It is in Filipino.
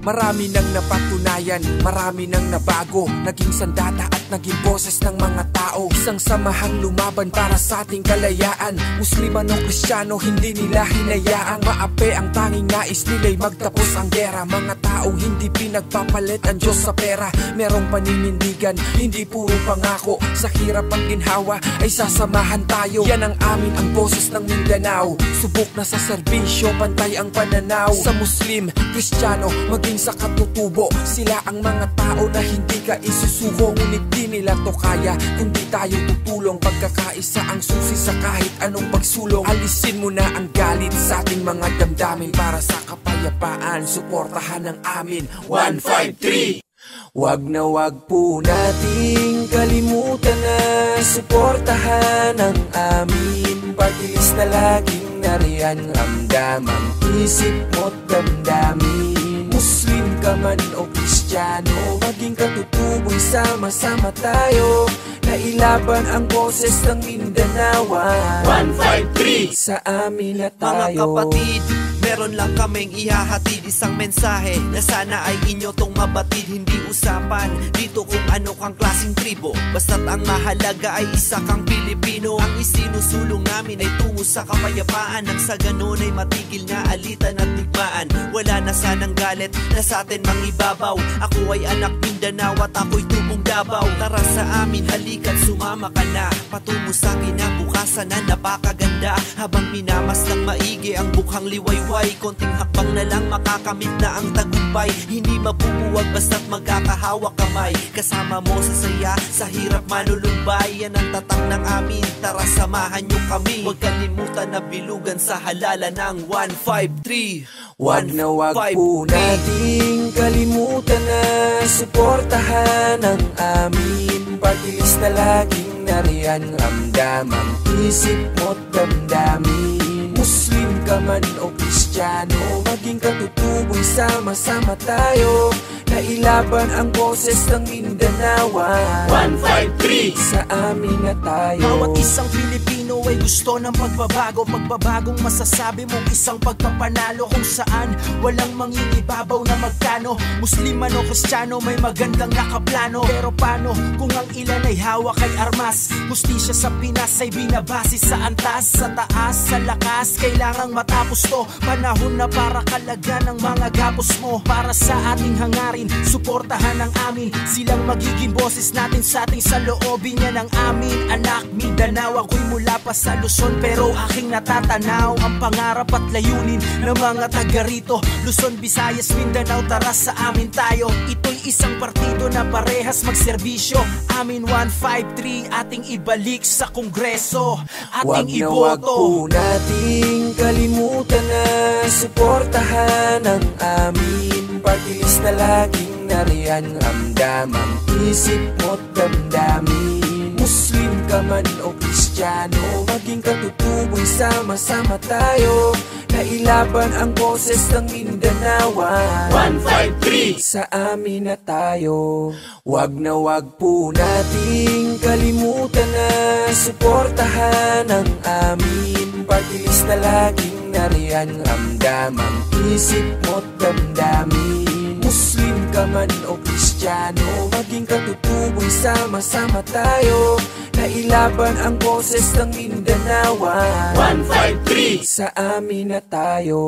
Marami nang napatunayan, marami nang nabago. Naging sandata at naging boses ng mga tao. Isang samahang lumaban para sa ating kalayaan. Musliman o Kristiyano, hindi nila hinayaan Maape ang tanging nais nila'y magtapos ang gera. Mga tao hindi pinagpapalit ang Diyos sa pera. Merong paninindigan, hindi puro pangako. Sa hirap ang ginhawa ay sasamahan tayo. Yan ang amin ang boses ng Mindanao. Subok na sa serbisyo, pantay ang pananaw. Sa Muslim, Kristiyano, maging sa katutubo. Sila ang mga tao na hindi ka isusuko Ngunit nila to kaya Kundi tayo tutulong. Pagkakaisa ang susi sa kahit anong pagsulong. Alisin mo na ang galit sa ating mga damdamin Para sa kapayapaan. Suportahan ang amin. 153 Wag na wag po nating kalimutan na suportahan ang amin. Pag-ilis na laging nariyan ramdam ang isip mo't damdamin. Muslim ka man o Kristiyano Maging katutuboy sama-sama tayo. Nailaban ang boses ng Mindanawa 153 Sa amin na tayo. Mga kapatid Meron lang kaming ihahatid isang mensahe Na sana ay inyo tong mabatid. Hindi usapan dito kung ano kang klaseng tribo. Basta't ang mahalaga ay isa kang Pilipino. Ang isinusulong namin ay tungo sa kapayapaan. Nang sa ganun ay matigil na alitan at digmaan. Wala na sanang galit na sa atin mangibabaw Ako ay anak Mindanao at ako'y tubong Davao. Tara sa amin halikat sumama ka na. Patungo sa kinabukasan na napakaganda. Habang minamas ng maigi ang bukhang liwayway Konting hakbang na lang makakamit na ang tagumpay. Hindi mabubuwag basta't magkakahawak kamay. Kasama mo sa saya, sa hirap manulumbay Yan ang tatang ng amin, tara samahan nyo kami. Huwag kalimutan na bilugan sa halala ng 153 Wag na wag po nating kalimutan na Suportahan ang amin Pag-ilis na laging nariyan. Ramdam ang isip mo't damdamin. Muslim ka man o Kristiyano Maging katutuboy sama-sama tayo. Nailaban ang boses ng Mindanao. 153 Sa amin na tayo. Bawat isang Pilipino ay gusto ng pagbabago. Pagbabagong masasabi mong isang pagpapanalo Kung saan walang mangingibabaw na magkano. Muslim man o Kristiyano may magandang nakaplano. Pero paano kung ang ilan ay hawak kay armas? Justisya sa Pinas ay binabase sa antas Sa taas, sa lakas. Kailangang matapos to. Panahon na para kalaga ng mga gapos mo. Para sa ating hangarin, suportahan ang amin. Silang magiging boses natin sa ating saloobin. Yan ang amin, anak. Mindanao Ako'y mula pa sa Luzon pero aking natatanaw Ang pangarap at layunin ng mga taga rito. Luzon, Visayas, Mindanao, tara sa amin tayo. Ito'y isang partido na parehas magserbisyo. Amin 153, ating ibalik sa kongreso. Ating wag na wag iboto po natin nating kalimutan na suportahan ang amin Pag-ilis na laging nariyan Ramdam ang isip mo't damdamin Muslim ka man o Kristiyano Maging katutuboy sama-sama tayo. Nailaban ang boses ng Mindanao. 153 Sa amin na tayo. Wag na wag po nating kalimutan na Suportahan ang amin. Pag-ilis na laging nariyan Ramdam ang isip mo't damdamin Muslim ka man o Kristiyano Maging katutuboy sama-sama tayo. Nailaban ang boses ng Mindanao. 153 Sa amin na tayo